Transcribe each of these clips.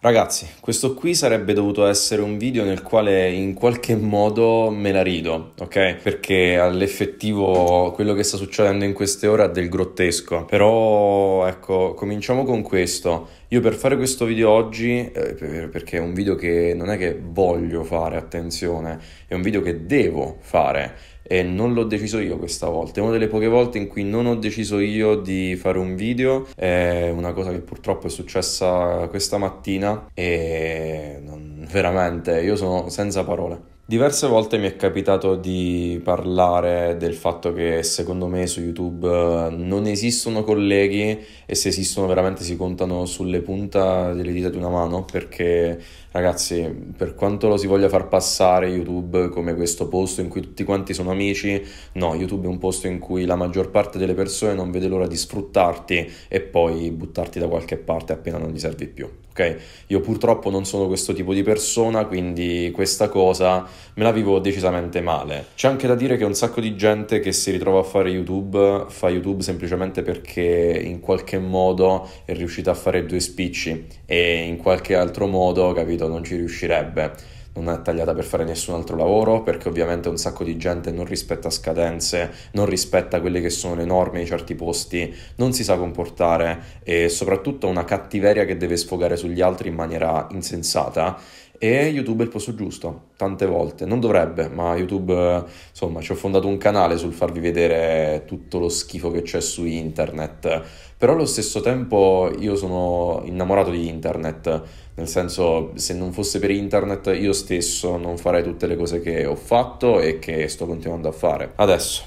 Ragazzi, questo qui sarebbe dovuto essere un video nel quale in qualche modo me la rido, ok? Perché all'effettivo quello che sta succedendo in queste ore è del grottesco. Però, ecco, cominciamo con questo. Io per fare questo video oggi, eh, perché è un video che non è che voglio fare, attenzione, è un video che devo fare e non l'ho deciso io questa volta. È una delle poche volte in cui non ho deciso io di fare un video, è una cosa che purtroppo è successa questa mattina e non, veramente io sono senza parole. Diverse volte mi è capitato di parlare del fatto che secondo me su YouTube eh, non esistono colleghi e se esistono veramente si contano sulle punta delle dita di una mano perché ragazzi per quanto lo si voglia far passare YouTube come questo posto in cui tutti quanti sono amici no YouTube è un posto in cui la maggior parte delle persone non vede l'ora di sfruttarti e poi buttarti da qualche parte appena non gli servi più ok? Io purtroppo non sono questo tipo di persona, quindi questa cosa me la vivo decisamente male. C'è anche da dire che un sacco di gente che si ritrova a fare YouTube fa YouTube semplicemente perché in qualche modo è riuscita a fare due spicci e in qualche altro modo, capito, non ci riuscirebbe non è tagliata per fare nessun altro lavoro, perché ovviamente un sacco di gente non rispetta scadenze, non rispetta quelle che sono le norme di certi posti, non si sa comportare e soprattutto ha una cattiveria che deve sfogare sugli altri in maniera insensata. E YouTube è il posto giusto, tante volte. Non dovrebbe, ma YouTube, insomma, ci ho fondato un canale sul farvi vedere tutto lo schifo che c'è su internet. Però allo stesso tempo io sono innamorato di internet nel senso, se non fosse per internet, io stesso non farei tutte le cose che ho fatto e che sto continuando a fare. Adesso,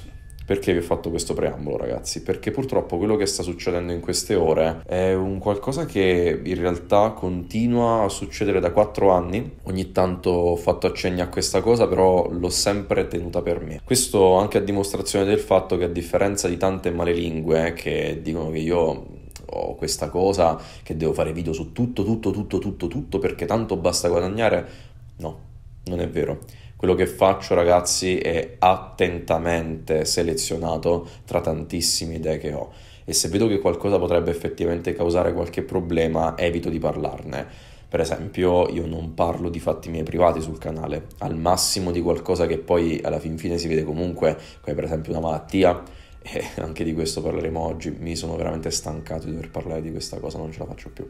perché vi ho fatto questo preambolo, ragazzi? Perché purtroppo quello che sta succedendo in queste ore è un qualcosa che in realtà continua a succedere da quattro anni. Ogni tanto ho fatto accenni a questa cosa, però l'ho sempre tenuta per me. Questo anche a dimostrazione del fatto che, a differenza di tante malelingue che dicono che io ho questa cosa che devo fare video su tutto, tutto, tutto, tutto, tutto perché tanto basta guadagnare. No, non è vero. Quello che faccio, ragazzi, è attentamente selezionato tra tantissime idee che ho. E se vedo che qualcosa potrebbe effettivamente causare qualche problema, evito di parlarne. Per esempio, io non parlo di fatti miei privati sul canale, al massimo di qualcosa che poi alla fin fine si vede comunque, come per esempio una malattia, e anche di questo parleremo oggi. Mi sono veramente stancato di dover parlare di questa cosa, non ce la faccio più.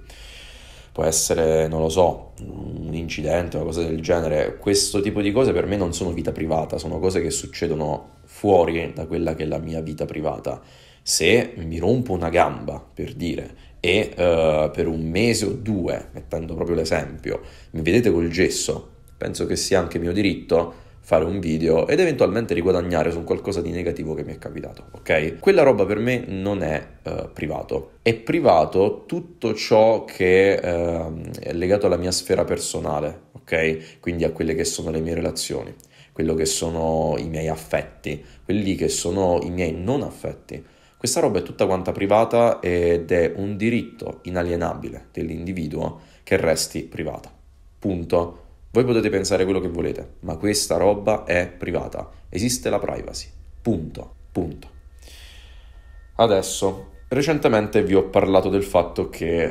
Può essere, non lo so, un incidente, una cosa del genere. Questo tipo di cose per me non sono vita privata, sono cose che succedono fuori da quella che è la mia vita privata. Se mi rompo una gamba, per dire, e uh, per un mese o due, mettendo proprio l'esempio, mi vedete col gesso, penso che sia anche mio diritto fare un video ed eventualmente riguadagnare su qualcosa di negativo che mi è capitato, ok? Quella roba per me non è uh, privato. È privato tutto ciò che uh, è legato alla mia sfera personale, ok? Quindi a quelle che sono le mie relazioni, quello che sono i miei affetti, quelli che sono i miei non affetti. Questa roba è tutta quanta privata ed è un diritto inalienabile dell'individuo che resti privata. Punto. Voi potete pensare quello che volete, ma questa roba è privata. Esiste la privacy. Punto. Punto. Adesso, recentemente vi ho parlato del fatto che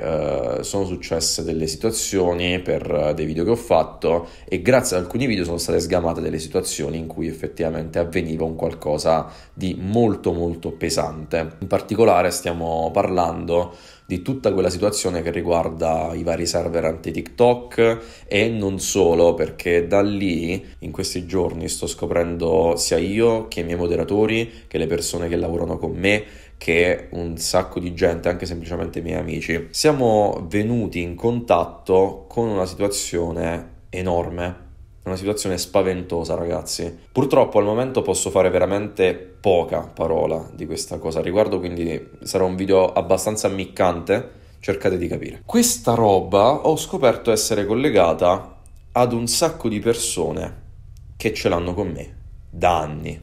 eh, sono successe delle situazioni per uh, dei video che ho fatto e grazie ad alcuni video sono state sgamate delle situazioni in cui effettivamente avveniva un qualcosa di molto molto pesante. In particolare stiamo parlando di tutta quella situazione che riguarda i vari server anti-TikTok e non solo, perché da lì in questi giorni sto scoprendo sia io che i miei moderatori, che le persone che lavorano con me, che un sacco di gente, anche semplicemente i miei amici, siamo venuti in contatto con una situazione enorme una situazione spaventosa, ragazzi. Purtroppo al momento posso fare veramente poca parola di questa cosa riguardo, quindi sarà un video abbastanza ammiccante. Cercate di capire. Questa roba ho scoperto essere collegata ad un sacco di persone che ce l'hanno con me da anni.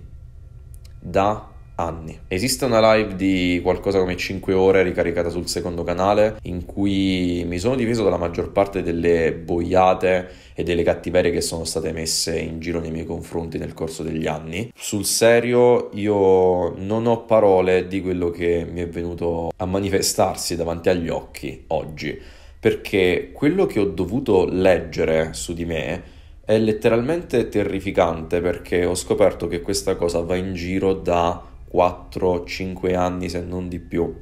Da anni. Esiste una live di qualcosa come 5 ore ricaricata sul secondo canale in cui mi sono difeso dalla maggior parte delle boiate e delle cattiverie che sono state messe in giro nei miei confronti nel corso degli anni. Sul serio io non ho parole di quello che mi è venuto a manifestarsi davanti agli occhi oggi perché quello che ho dovuto leggere su di me è letteralmente terrificante perché ho scoperto che questa cosa va in giro da 4-5 anni se non di più.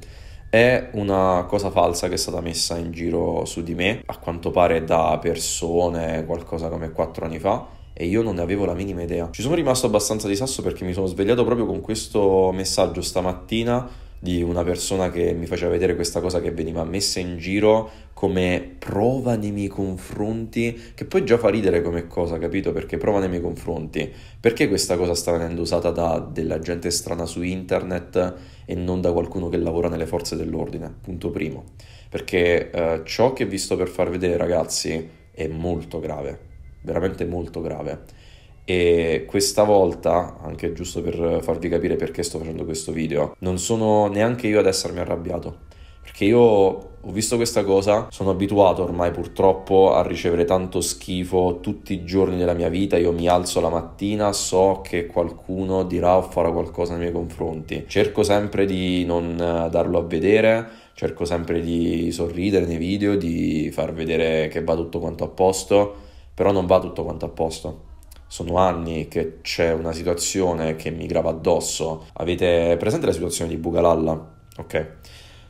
È una cosa falsa che è stata messa in giro su di me, a quanto pare da persone qualcosa come 4 anni fa, e io non ne avevo la minima idea. Ci sono rimasto abbastanza di sasso perché mi sono svegliato proprio con questo messaggio stamattina di una persona che mi faceva vedere questa cosa che veniva messa in giro come prova nei miei confronti, che poi già fa ridere come cosa, capito? Perché prova nei miei confronti. Perché questa cosa sta venendo usata da della gente strana su internet e non da qualcuno che lavora nelle forze dell'ordine? Punto primo. Perché eh, ciò che vi sto per far vedere, ragazzi, è molto grave, veramente molto grave e questa volta, anche giusto per farvi capire perché sto facendo questo video, non sono neanche io ad essermi arrabbiato. Perché io ho visto questa cosa, sono abituato ormai purtroppo a ricevere tanto schifo tutti i giorni della mia vita. Io mi alzo la mattina, so che qualcuno dirà o farà qualcosa nei miei confronti. Cerco sempre di non darlo a vedere, cerco sempre di sorridere nei video, di far vedere che va tutto quanto a posto, però non va tutto quanto a posto sono anni che c'è una situazione che mi grava addosso. Avete presente la situazione di Bugalalla? Ok.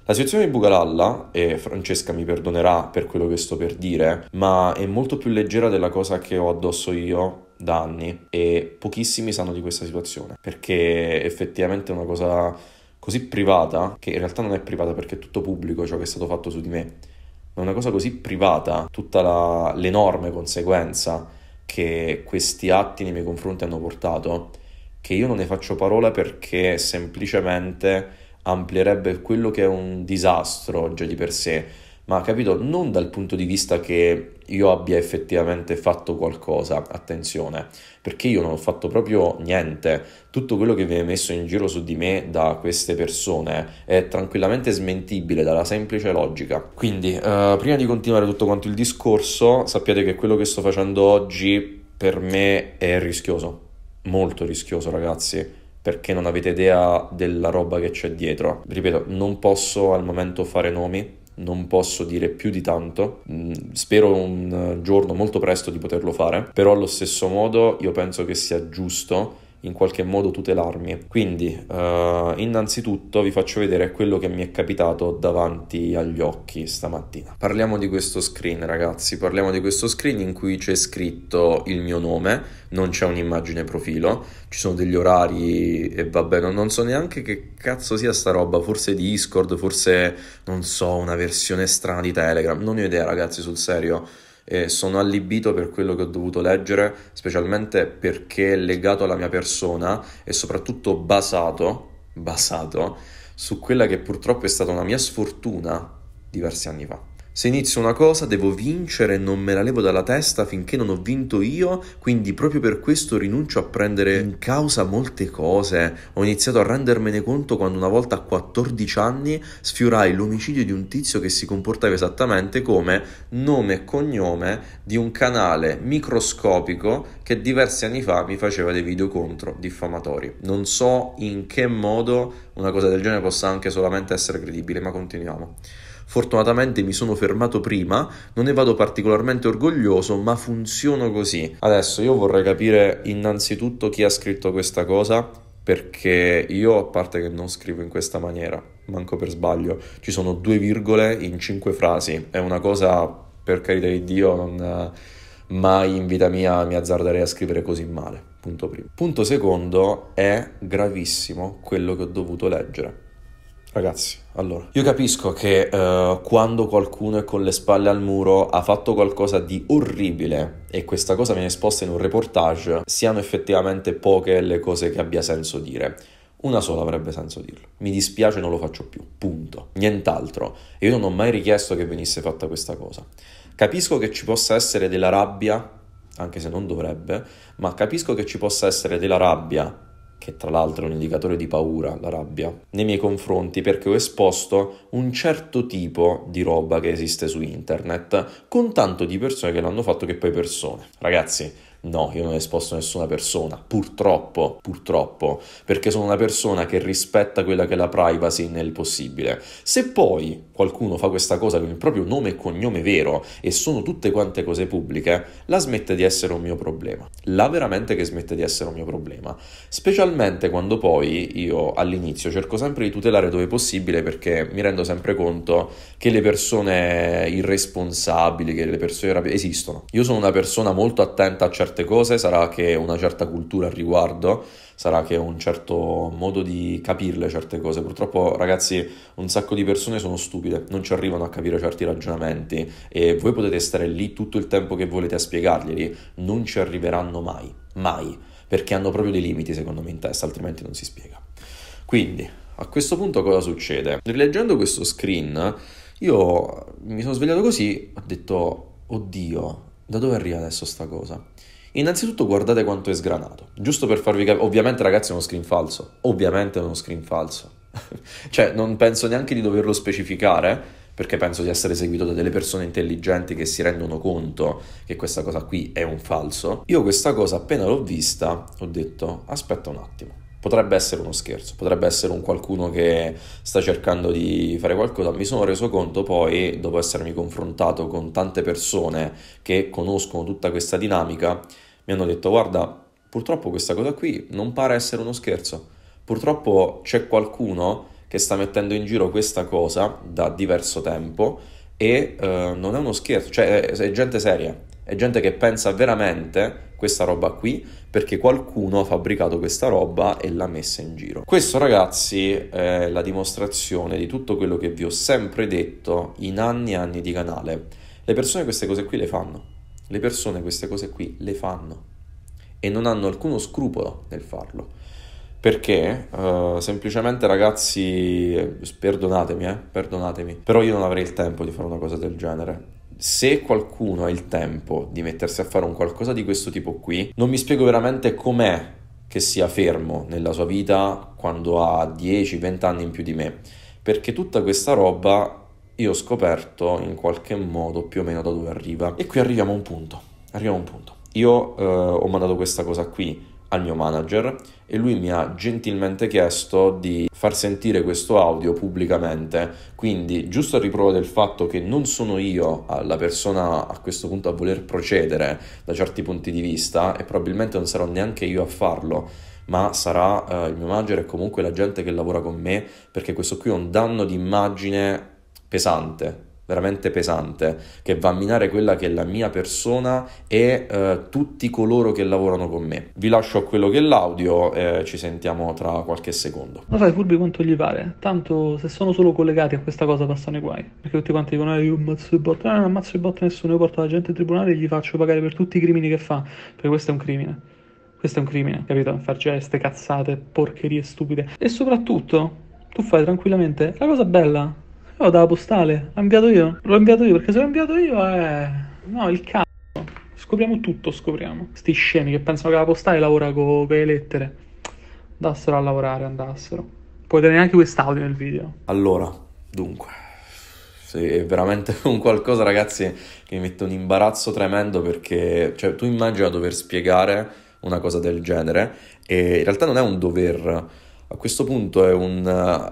La situazione di Bugalalla, e Francesca mi perdonerà per quello che sto per dire, ma è molto più leggera della cosa che ho addosso io da anni e pochissimi sanno di questa situazione perché effettivamente è una cosa così privata che in realtà non è privata perché è tutto pubblico ciò che è stato fatto su di me ma è una cosa così privata tutta la, l'enorme conseguenza che questi atti nei miei confronti hanno portato, che io non ne faccio parola perché semplicemente amplierebbe quello che è un disastro già di per sé, ma capito non dal punto di vista che io abbia effettivamente fatto qualcosa, attenzione, perché io non ho fatto proprio niente. Tutto quello che viene messo in giro su di me da queste persone è tranquillamente smentibile dalla semplice logica. Quindi, uh, prima di continuare tutto quanto il discorso, sappiate che quello che sto facendo oggi per me è rischioso, molto rischioso, ragazzi perché non avete idea della roba che c'è dietro. Ripeto, non posso al momento fare nomi, non posso dire più di tanto, mm, spero un giorno molto presto di poterlo fare, però allo stesso modo io penso che sia giusto in qualche modo tutelarmi. Quindi, uh, innanzitutto vi faccio vedere quello che mi è capitato davanti agli occhi stamattina. Parliamo di questo screen, ragazzi. Parliamo di questo screen in cui c'è scritto il mio nome, non c'è un'immagine profilo, ci sono degli orari e vabbè, non, non so neanche che cazzo sia sta roba. Forse di Discord, forse non so, una versione strana di Telegram. Non ho idea, ragazzi, sul serio e sono allibito per quello che ho dovuto leggere, specialmente perché è legato alla mia persona e soprattutto basato, basato su quella che purtroppo è stata una mia sfortuna diversi anni fa. Se inizio una cosa devo vincere e non me la levo dalla testa finché non ho vinto io, quindi proprio per questo rinuncio a prendere in causa molte cose. Ho iniziato a rendermene conto quando una volta a 14 anni sfiorai l'omicidio di un tizio che si comportava esattamente come nome e cognome di un canale microscopico che diversi anni fa mi faceva dei video contro diffamatori. Non so in che modo una cosa del genere possa anche solamente essere credibile, ma continuiamo. Fortunatamente mi sono fermato prima, non ne vado particolarmente orgoglioso, ma funziono così. Adesso io vorrei capire innanzitutto chi ha scritto questa cosa, perché io, a parte che non scrivo in questa maniera, manco per sbaglio, ci sono due virgole in cinque frasi, è una cosa, per carità di Dio, non mai in vita mia mi azzarderei a scrivere così male. Punto primo. Punto secondo, è gravissimo quello che ho dovuto leggere. Ragazzi, allora, io capisco che uh, quando qualcuno è con le spalle al muro ha fatto qualcosa di orribile e questa cosa viene esposta in un reportage, siano effettivamente poche le cose che abbia senso dire. Una sola avrebbe senso dirlo. Mi dispiace, non lo faccio più. Punto. Nient'altro. E io non ho mai richiesto che venisse fatta questa cosa. Capisco che ci possa essere della rabbia, anche se non dovrebbe, ma capisco che ci possa essere della rabbia che tra l'altro è un indicatore di paura, la rabbia, nei miei confronti perché ho esposto un certo tipo di roba che esiste su internet con tanto di persone che l'hanno fatto che poi persone. Ragazzi, No, io non esposto nessuna persona, purtroppo, purtroppo, perché sono una persona che rispetta quella che è la privacy nel possibile. Se poi qualcuno fa questa cosa con il proprio nome e cognome vero e sono tutte quante cose pubbliche, la smette di essere un mio problema. La veramente che smette di essere un mio problema. Specialmente quando poi io all'inizio cerco sempre di tutelare dove possibile perché mi rendo sempre conto che le persone irresponsabili, che le persone esistono. Io sono una persona molto attenta a certe certe cose, sarà che una certa cultura al riguardo, sarà che un certo modo di capirle certe cose. Purtroppo, ragazzi, un sacco di persone sono stupide, non ci arrivano a capire certi ragionamenti e voi potete stare lì tutto il tempo che volete a spiegarglieli, non ci arriveranno mai, mai, perché hanno proprio dei limiti secondo me in testa, altrimenti non si spiega. Quindi, a questo punto cosa succede? Rileggendo questo screen, io mi sono svegliato così, ho detto, oddio, da dove arriva adesso sta cosa? Innanzitutto guardate quanto è sgranato, giusto per farvi capire, ovviamente ragazzi è uno screen falso, ovviamente è uno screen falso, cioè non penso neanche di doverlo specificare, perché penso di essere seguito da delle persone intelligenti che si rendono conto che questa cosa qui è un falso. Io questa cosa appena l'ho vista ho detto aspetta un attimo, potrebbe essere uno scherzo, potrebbe essere un qualcuno che sta cercando di fare qualcosa. Mi sono reso conto poi, dopo essermi confrontato con tante persone che conoscono tutta questa dinamica, mi hanno detto guarda, purtroppo questa cosa qui non pare essere uno scherzo. Purtroppo c'è qualcuno che sta mettendo in giro questa cosa da diverso tempo e uh, non è uno scherzo, cioè è, è gente seria, è gente che pensa veramente questa roba qui perché qualcuno ha fabbricato questa roba e l'ha messa in giro. Questo ragazzi è la dimostrazione di tutto quello che vi ho sempre detto in anni e anni di canale. Le persone queste cose qui le fanno. Le persone queste cose qui le fanno e non hanno alcuno scrupolo nel farlo. Perché uh, semplicemente ragazzi, perdonatemi, eh, perdonatemi, però io non avrei il tempo di fare una cosa del genere se qualcuno ha il tempo di mettersi a fare un qualcosa di questo tipo qui, non mi spiego veramente com'è che sia fermo nella sua vita quando ha 10-20 anni in più di me, perché tutta questa roba io ho scoperto in qualche modo più o meno da dove arriva. E qui arriviamo a un punto, arriviamo a un punto. Io eh, ho mandato questa cosa qui al mio manager e lui mi ha gentilmente chiesto di far sentire questo audio pubblicamente. Quindi, giusto a riprova del fatto che non sono io la persona a questo punto a voler procedere da certi punti di vista e probabilmente non sarò neanche io a farlo, ma sarà eh, il mio manager e comunque la gente che lavora con me, perché questo qui è un danno di immagine pesante veramente pesante che va a minare quella che è la mia persona e eh, tutti coloro che lavorano con me. Vi lascio a quello che è l'audio e ci sentiamo tra qualche secondo. Ma fai furbi quanto gli pare, tanto se sono solo collegati a questa cosa passano i guai, perché tutti quanti dicono eh, io ammazzo i bot, no, non ammazzo i bot nessuno, io porto la gente in tribunale e gli faccio pagare per tutti i crimini che fa, perché questo è un crimine. Questo è un crimine, capito? Far geste, cazzate, porcherie stupide. E soprattutto, tu fai tranquillamente la cosa bella, Oh, dalla postale. L'ho inviato io. L'ho inviato io perché se l'ho inviato io è. No, il cazzo. Scopriamo tutto, scopriamo. Sti scemi che pensano che la postale lavora con le lettere. Andassero a lavorare, andassero. Puoi tenere anche quest'audio nel video. Allora, dunque. Sì, è veramente un qualcosa, ragazzi, che mi mette un imbarazzo tremendo perché, cioè, tu immagina dover spiegare una cosa del genere e in realtà non è un dover. A questo punto è un...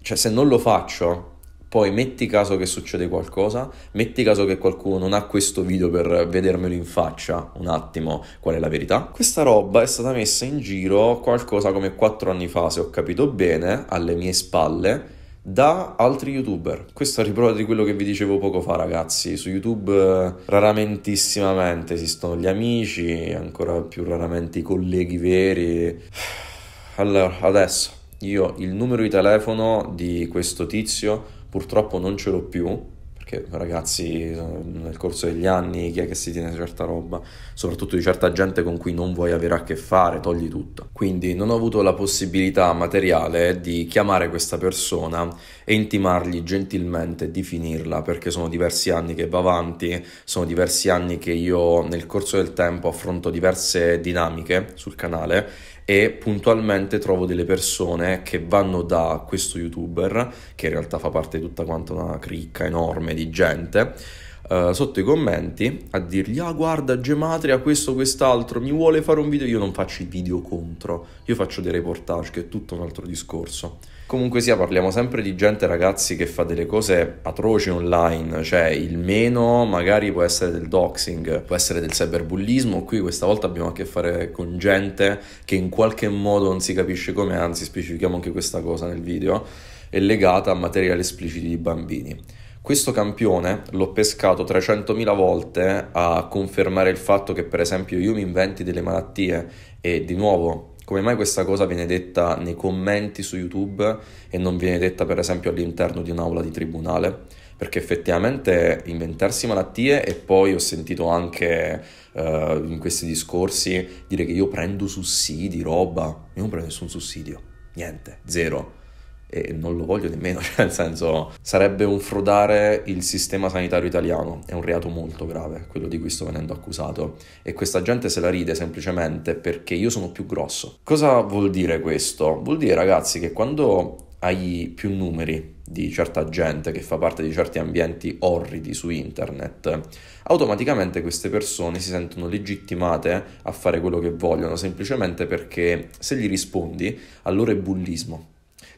Cioè, se non lo faccio, poi metti caso che succede qualcosa, metti caso che qualcuno non ha questo video per vedermelo in faccia un attimo qual è la verità. Questa roba è stata messa in giro qualcosa come 4 anni fa, se ho capito bene, alle mie spalle da altri youtuber. Questo a riprova di quello che vi dicevo poco fa, ragazzi. Su YouTube eh, raramentissimamente esistono gli amici, ancora più raramente i colleghi veri. Allora, adesso io il numero di telefono di questo tizio purtroppo non ce l'ho più, perché ragazzi nel corso degli anni chi è che si tiene certa roba, soprattutto di certa gente con cui non vuoi avere a che fare, togli tutto. Quindi non ho avuto la possibilità materiale di chiamare questa persona e intimargli gentilmente di finirla, perché sono diversi anni che va avanti, sono diversi anni che io nel corso del tempo affronto diverse dinamiche sul canale e puntualmente trovo delle persone che vanno da questo youtuber, che in realtà fa parte di tutta quanta una cricca enorme di gente, uh, sotto i commenti a dirgli ah guarda Gematria questo quest'altro mi vuole fare un video. Io non faccio i video contro io faccio dei reportage che è tutto un altro discorso Comunque sia, parliamo sempre di gente, ragazzi, che fa delle cose atroci online, cioè il meno magari può essere del doxing, può essere del cyberbullismo, qui questa volta abbiamo a che fare con gente che in qualche modo non si capisce come, anzi specifichiamo anche questa cosa nel video, è legata a materiali espliciti di bambini. Questo campione l'ho pescato 300.000 volte a confermare il fatto che per esempio io mi inventi delle malattie e di nuovo come mai questa cosa viene detta nei commenti su YouTube e non viene detta per esempio all'interno di un'aula di tribunale? Perché effettivamente inventarsi malattie e poi ho sentito anche uh, in questi discorsi dire che io prendo sussidi, roba, io non prendo nessun sussidio, niente, zero e non lo voglio nemmeno, cioè nel senso sarebbe un frodare il sistema sanitario italiano, è un reato molto grave quello di cui sto venendo accusato e questa gente se la ride semplicemente perché io sono più grosso. Cosa vuol dire questo? Vuol dire ragazzi che quando hai più numeri di certa gente che fa parte di certi ambienti orridi su internet, automaticamente queste persone si sentono legittimate a fare quello che vogliono, semplicemente perché se gli rispondi, allora è bullismo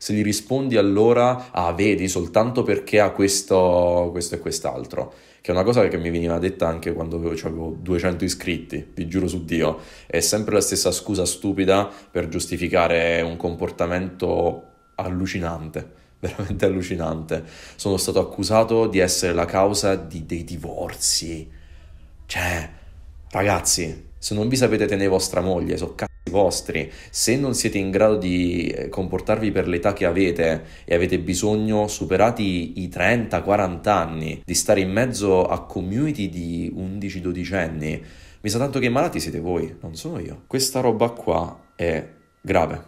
se gli rispondi allora, ah vedi, soltanto perché ha questo, questo e quest'altro, che è una cosa che mi veniva detta anche quando avevo 200 iscritti, vi giuro su Dio, è sempre la stessa scusa stupida per giustificare un comportamento allucinante veramente allucinante. Sono stato accusato di essere la causa di dei divorzi. Cioè, ragazzi, se non vi sapete tenere vostra moglie, so cazzo vostri, se non siete in grado di eh, comportarvi per l'età che avete e avete bisogno, superati i 30-40 anni, di stare in mezzo a community di 11-12 anni, mi sa tanto che malati siete voi, non sono io. Questa roba qua è grave,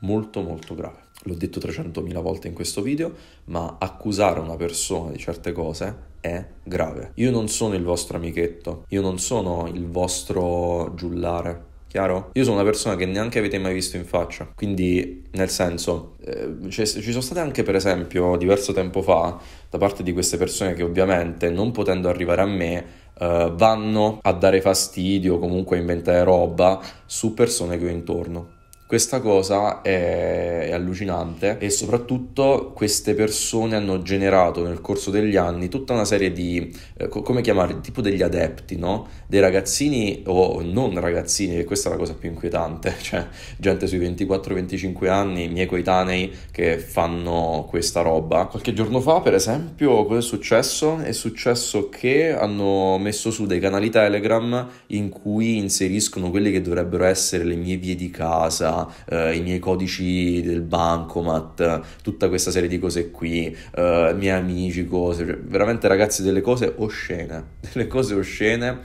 molto molto grave. L'ho detto 300.000 volte in questo video, ma accusare una persona di certe cose è grave. Io non sono il vostro amichetto, io non sono il vostro giullare, Chiaro? Io sono una persona che neanche avete mai visto in faccia, quindi nel senso, eh, ci sono state anche per esempio diverso tempo fa da parte di queste persone che ovviamente non potendo arrivare a me eh, vanno a dare fastidio comunque a inventare roba su persone che ho intorno. Questa cosa è, è, allucinante e soprattutto queste persone hanno generato nel corso degli anni tutta una serie di, eh, come chiamare, tipo degli adepti, no? Dei ragazzini o non ragazzini, e questa è la cosa più inquietante, cioè gente sui 24-25 anni, miei coetanei che fanno questa roba. Qualche giorno fa, per esempio, cosa è successo? È successo che hanno messo su dei canali Telegram in cui inseriscono quelli che dovrebbero essere le mie vie di casa, eh, i miei codici del bancomat, tutta questa serie di cose qui, eh, miei amici, cose, veramente ragazzi delle cose oscene, delle cose oscene.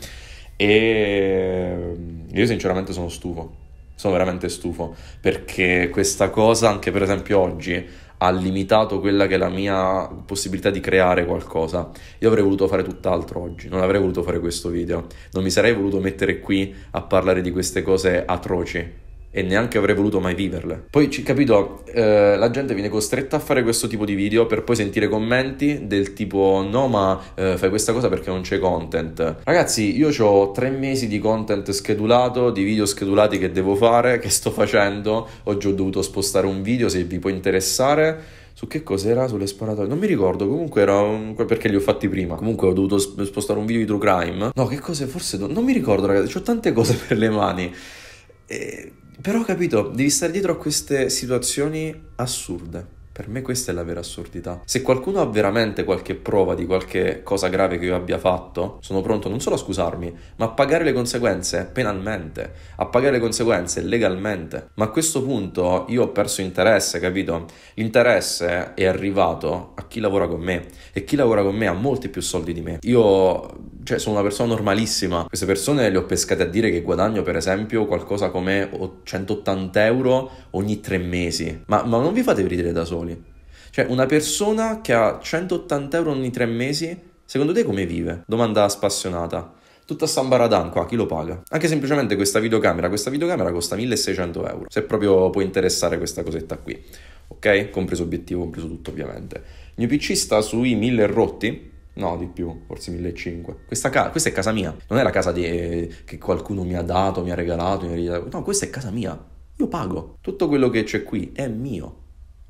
E io sinceramente sono stufo, sono veramente stufo perché questa cosa anche per esempio oggi ha limitato quella che è la mia possibilità di creare qualcosa. Io avrei voluto fare tutt'altro oggi, non avrei voluto fare questo video, non mi sarei voluto mettere qui a parlare di queste cose atroci e neanche avrei voluto mai viverle. Poi, capito, eh, la gente viene costretta a fare questo tipo di video per poi sentire commenti del tipo no ma eh, fai questa cosa perché non c'è content. Ragazzi, io ho tre mesi di content schedulato, di video schedulati che devo fare, che sto facendo. Oggi ho dovuto spostare un video se vi può interessare. Su che cos'era? Sulle sparatorie? Non mi ricordo, comunque era un... perché li ho fatti prima. Comunque ho dovuto spostare un video di True Crime. No, che cose? Forse... Non mi ricordo ragazzi, ho tante cose per le mani. E però ho capito, devi stare dietro a queste situazioni assurde. Per me questa è la vera assurdità. Se qualcuno ha veramente qualche prova di qualche cosa grave che io abbia fatto, sono pronto non solo a scusarmi, ma a pagare le conseguenze penalmente, a pagare le conseguenze legalmente. Ma a questo punto io ho perso interesse, capito? L'interesse è arrivato a chi lavora con me e chi lavora con me ha molti più soldi di me. Io cioè sono una persona normalissima. Queste persone le ho pescate a dire che guadagno, per esempio, qualcosa come 180 euro ogni tre mesi. Ma, ma non vi fate ridere da soli. Cioè, una persona che ha 180 euro ogni tre mesi, secondo te come vive? Domanda spassionata. Tutta sta baradan qua, chi lo paga? Anche semplicemente questa videocamera, questa videocamera costa 1600 euro, se proprio può interessare questa cosetta qui, ok? Compreso obiettivo, compreso tutto ovviamente. Il mio PC sta sui 1000 rotti, No, di più, forse 1500. Questa, ca- questa è casa mia, non è la casa di- che qualcuno mi ha dato, mi ha regalato, mi ha regalato. No, questa è casa mia. Io pago. Tutto quello che c'è qui è mio.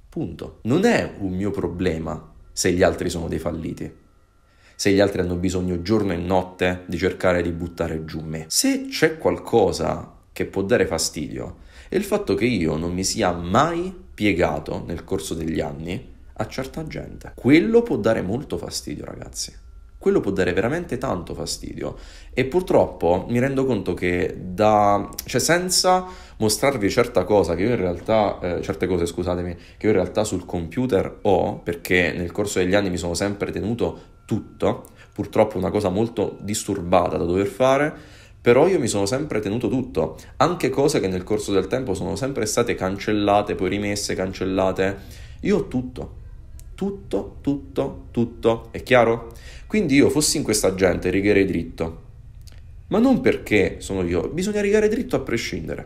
Punto. Non è un mio problema se gli altri sono dei falliti. Se gli altri hanno bisogno giorno e notte di cercare di buttare giù me. Se c'è qualcosa che può dare fastidio, è il fatto che io non mi sia mai piegato nel corso degli anni a certa gente. Quello può dare molto fastidio, ragazzi. Quello può dare veramente tanto fastidio e purtroppo mi rendo conto che da cioè senza mostrarvi certa cosa che io in realtà eh, certe cose, scusatemi, che io in realtà sul computer ho, perché nel corso degli anni mi sono sempre tenuto tutto, purtroppo una cosa molto disturbata da dover fare, però io mi sono sempre tenuto tutto, anche cose che nel corso del tempo sono sempre state cancellate, poi rimesse, cancellate. Io ho tutto tutto, tutto, tutto, è chiaro? Quindi io fossi in questa gente righerei dritto, ma non perché sono io, bisogna rigare dritto a prescindere,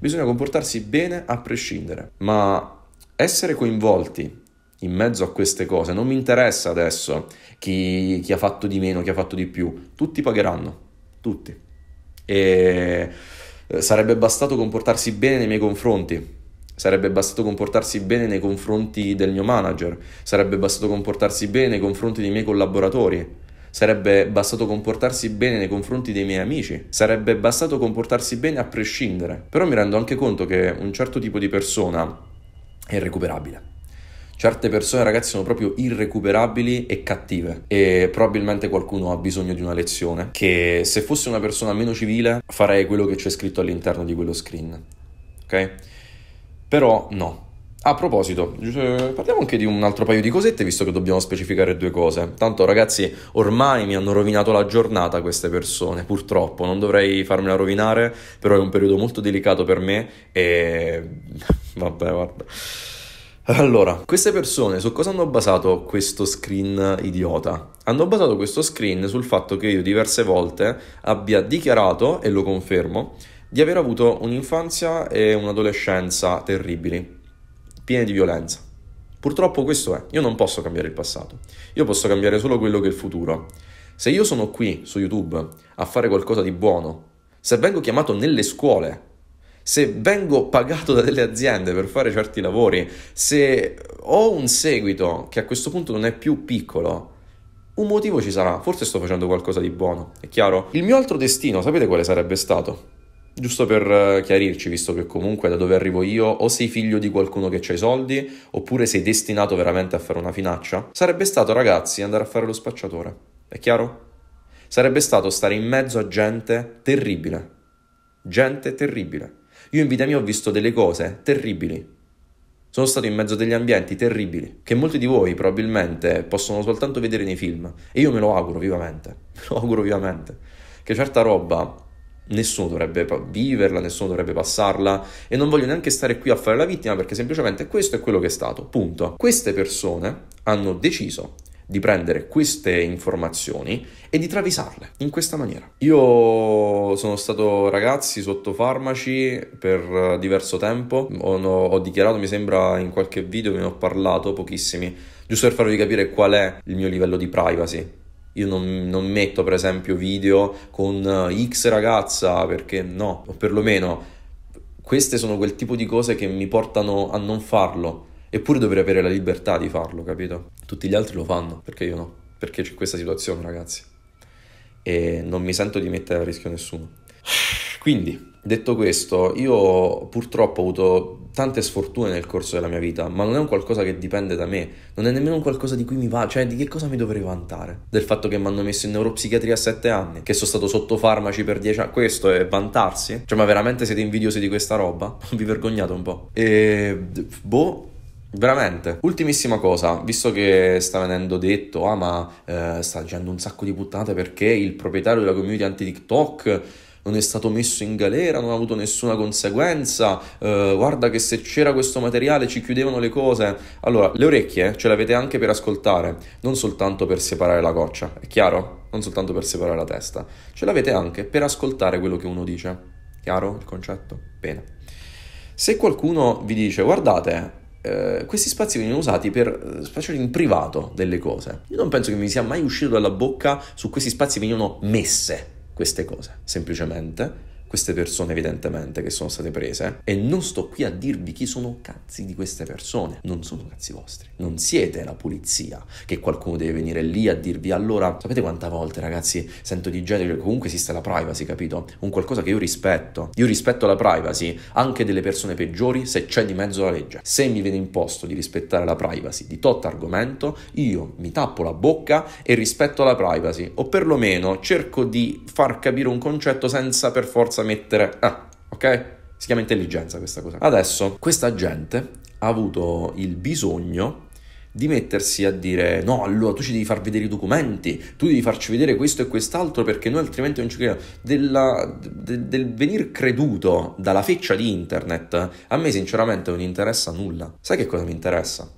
bisogna comportarsi bene a prescindere, ma essere coinvolti in mezzo a queste cose non mi interessa adesso chi, chi ha fatto di meno, chi ha fatto di più, tutti pagheranno, tutti. E eh, sarebbe bastato comportarsi bene nei miei confronti Sarebbe bastato comportarsi bene nei confronti del mio manager, sarebbe bastato comportarsi bene nei confronti dei miei collaboratori, sarebbe bastato comportarsi bene nei confronti dei miei amici, sarebbe bastato comportarsi bene a prescindere. Però mi rendo anche conto che un certo tipo di persona è irrecuperabile. Certe persone, ragazzi, sono proprio irrecuperabili e cattive e probabilmente qualcuno ha bisogno di una lezione che se fosse una persona meno civile farei quello che c'è scritto all'interno di quello screen. Ok? Però no. A proposito, eh, parliamo anche di un altro paio di cosette, visto che dobbiamo specificare due cose. Tanto ragazzi, ormai mi hanno rovinato la giornata queste persone, purtroppo, non dovrei farmela rovinare, però è un periodo molto delicato per me e... Vabbè, guarda. Allora, queste persone su cosa hanno basato questo screen idiota? Hanno basato questo screen sul fatto che io diverse volte abbia dichiarato, e lo confermo, di aver avuto un'infanzia e un'adolescenza terribili, piene di violenza. Purtroppo questo è, io non posso cambiare il passato, io posso cambiare solo quello che è il futuro. Se io sono qui su YouTube a fare qualcosa di buono, se vengo chiamato nelle scuole, se vengo pagato da delle aziende per fare certi lavori, se ho un seguito che a questo punto non è più piccolo, un motivo ci sarà, forse sto facendo qualcosa di buono, è chiaro? Il mio altro destino, sapete quale sarebbe stato? Giusto per eh, chiarirci, visto che comunque da dove arrivo io o sei figlio di qualcuno che ha i soldi, oppure sei destinato veramente a fare una finaccia, sarebbe stato ragazzi andare a fare lo spacciatore. È chiaro? Sarebbe stato stare in mezzo a gente terribile. Gente terribile. Io in vita mia ho visto delle cose terribili. Sono stato in mezzo a degli ambienti terribili, che molti di voi probabilmente possono soltanto vedere nei film. E io me lo auguro vivamente. Me lo auguro vivamente. Che certa roba nessuno dovrebbe viverla, nessuno dovrebbe passarla e non voglio neanche stare qui a fare la vittima perché semplicemente questo è quello che è stato, punto. Queste persone hanno deciso di prendere queste informazioni e di travisarle in questa maniera. Io sono stato ragazzi sotto farmaci per diverso tempo, ho, ho dichiarato, mi sembra in qualche video che ne ho parlato, pochissimi, giusto per farvi capire qual è il mio livello di privacy io non, non, metto per esempio video con eh, X ragazza perché no, o perlomeno queste sono quel tipo di cose che mi portano a non farlo. Eppure dovrei avere la libertà di farlo, capito? Tutti gli altri lo fanno, perché io no? Perché c'è questa situazione, ragazzi. E non mi sento di mettere a rischio nessuno. Quindi, detto questo, io purtroppo ho avuto tante sfortune nel corso della mia vita, ma non è un qualcosa che dipende da me, non è nemmeno un qualcosa di cui mi va, cioè di che cosa mi dovrei vantare? Del fatto che mi hanno messo in neuropsichiatria a 7 anni, che sono stato sotto farmaci per 10 anni, questo è vantarsi? Cioè, ma veramente siete invidiosi di questa roba? Vi vergognate un po'? E boh, Veramente. Ultimissima cosa, visto che sta venendo detto, ah ma eh, sta dicendo un sacco di puttanate perché il proprietario della community anti-TikTok non è stato messo in galera, non ha avuto nessuna conseguenza, uh, guarda che se c'era questo materiale ci chiudevano le cose. Allora, le orecchie ce le avete anche per ascoltare, non soltanto per separare la goccia, è chiaro? Non soltanto per separare la testa, ce l'avete anche per ascoltare quello che uno dice. Chiaro il concetto? Bene. Se qualcuno vi dice, guardate, eh, questi spazi venivano usati per eh, facere in privato delle cose. Io non penso che mi sia mai uscito dalla bocca su questi spazi venivano messe queste cose, semplicemente queste persone evidentemente che sono state prese e non sto qui a dirvi chi sono cazzi di queste persone, non sono cazzi vostri, non siete la polizia che qualcuno deve venire lì a dirvi allora, sapete quante volte ragazzi sento di gente che comunque esiste la privacy, capito? Un qualcosa che io rispetto, io rispetto la privacy anche delle persone peggiori se c'è di mezzo la legge, se mi viene imposto di rispettare la privacy di tot argomento, io mi tappo la bocca e rispetto la privacy. O perlomeno cerco di far capire un concetto senza per forza mettere... Ah, ok? Si chiama intelligenza questa cosa. Adesso, questa gente ha avuto il bisogno di mettersi a dire no, allora tu ci devi far vedere i documenti, tu devi farci vedere questo e quest'altro perché noi altrimenti non ci crediamo. Della, de, del venir creduto dalla feccia di internet, a me sinceramente non interessa nulla. Sai che cosa mi interessa?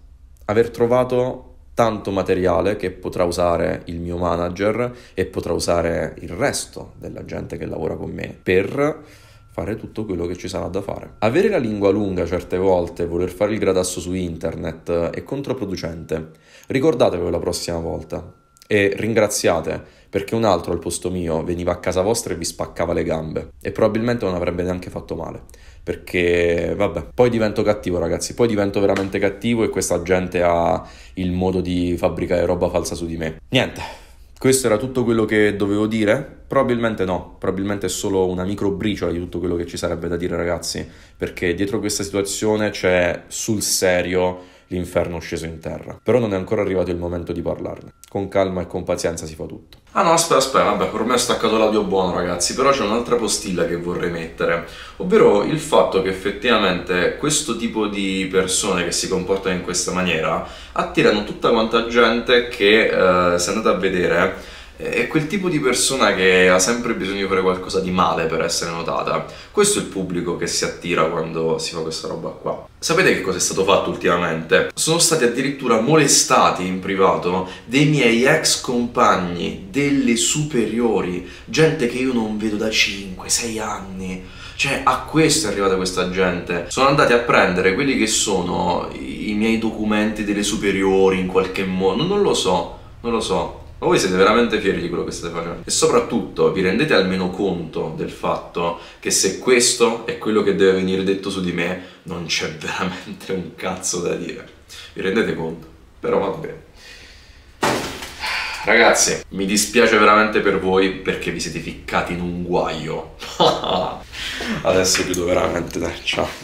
Aver trovato tanto materiale che potrà usare il mio manager e potrà usare il resto della gente che lavora con me per fare tutto quello che ci sarà da fare. Avere la lingua lunga certe volte, voler fare il gradasso su internet è controproducente. Ricordatevelo la prossima volta e ringraziate perché un altro al posto mio veniva a casa vostra e vi spaccava le gambe e probabilmente non avrebbe neanche fatto male perché vabbè poi divento cattivo ragazzi poi divento veramente cattivo e questa gente ha il modo di fabbricare roba falsa su di me niente questo era tutto quello che dovevo dire? Probabilmente no, probabilmente è solo una micro briciola di tutto quello che ci sarebbe da dire ragazzi, perché dietro questa situazione c'è sul serio l'inferno sceso in terra. Però non è ancora arrivato il momento di parlarne. Con calma e con pazienza si fa tutto. Ah no, aspetta, aspetta, vabbè, per me è staccato l'audio buono ragazzi, però c'è un'altra postilla che vorrei mettere, ovvero il fatto che effettivamente questo tipo di persone che si comportano in questa maniera attirano tutta quanta gente che, eh, se andate a vedere, è quel tipo di persona che ha sempre bisogno di fare qualcosa di male per essere notata. Questo è il pubblico che si attira quando si fa questa roba qua. Sapete che cosa è stato fatto ultimamente? Sono stati addirittura molestati in privato dei miei ex compagni delle superiori, gente che io non vedo da 5-6 anni. Cioè, a questo è arrivata questa gente. Sono andati a prendere quelli che sono i miei documenti delle superiori in qualche modo. Non lo so, non lo so. Ma voi siete veramente fieri di quello che state facendo? E soprattutto vi rendete almeno conto del fatto che se questo è quello che deve venire detto su di me, non c'è veramente un cazzo da dire. Vi rendete conto? Però va bene. Ragazzi, mi dispiace veramente per voi perché vi siete ficcati in un guaio. Adesso chiudo veramente, dai, ciao.